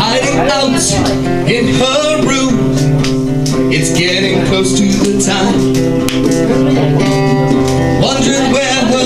Hiding out in her room. It's getting close to the time. Wondering where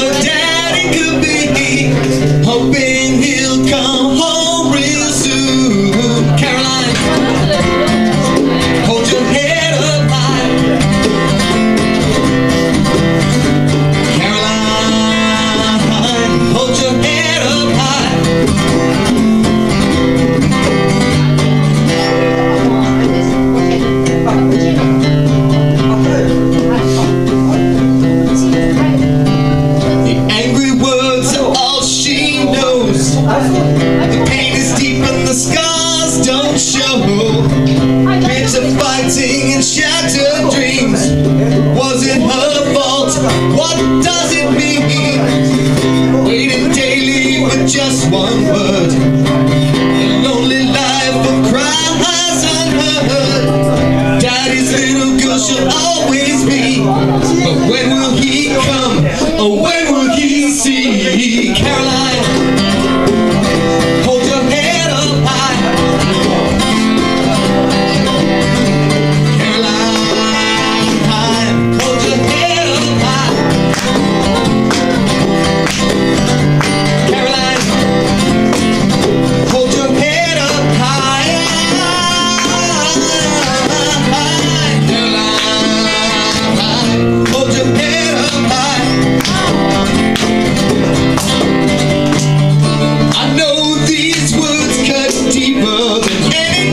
The pain is deep and the scars don't show. Kids are fighting and shattered dreams. Was it her fault? What does it mean? Waiting daily just one word. A lonely life of cries unheard. Daddy's little girl she'll always be. But when will he?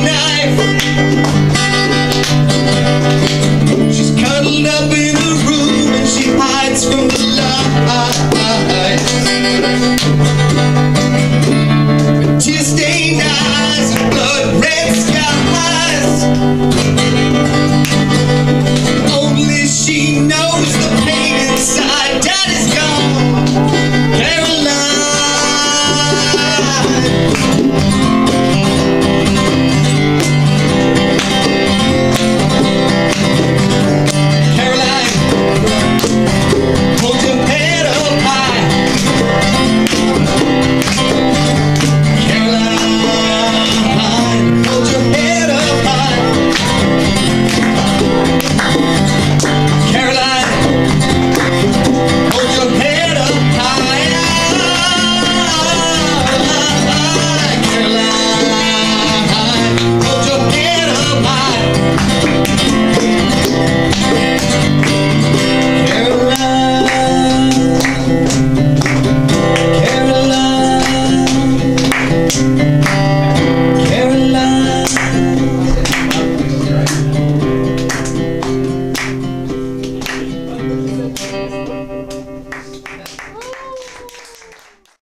knife.